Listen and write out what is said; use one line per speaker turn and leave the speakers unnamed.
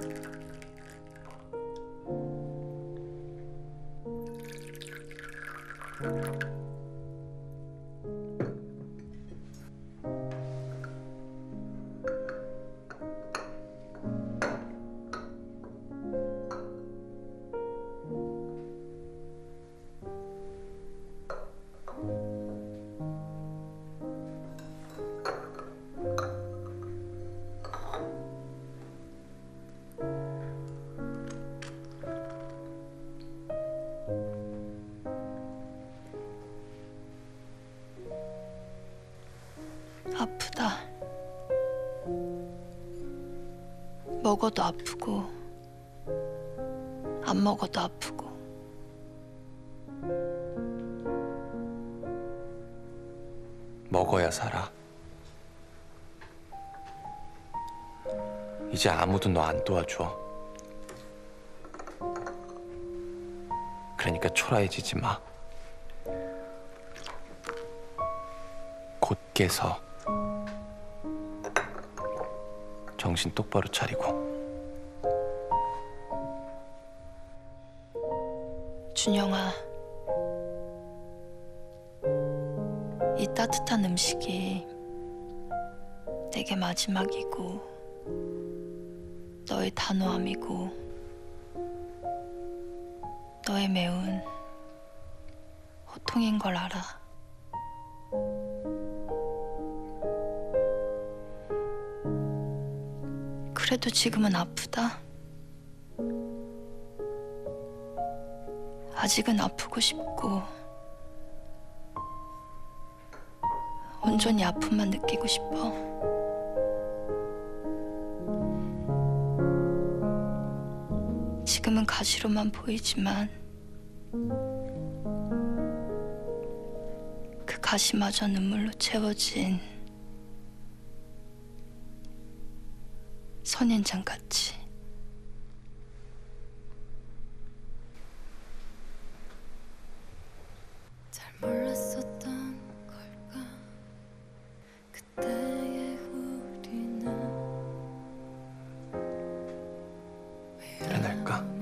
Thank 아프다. 먹어도 아프고, 안 먹어도 아프고.
먹어야 살아. 이제 아무도 너 안 도와줘. 그러니까 초라해지지 마. 곧게 서. 정신 똑바로 차리고.
준영아, 이 따뜻한 음식이 내게 마지막이고, 너의 단호함이고, 너의 매운 호통인 걸 알아. 그래도 지금은 아프다. 아직은 아프고 싶고 온전히 아픔만 느끼고 싶어. 지금은 가시로만 보이지만 그 가시마저 눈물로 채워진 선인장같이. 잘 몰랐었던 걸까? 그때의 우리는 일어날까?